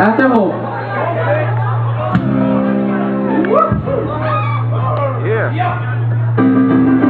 Äter ihop. Yeah. Yeah.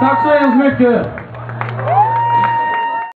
Tack så hemskt mycket!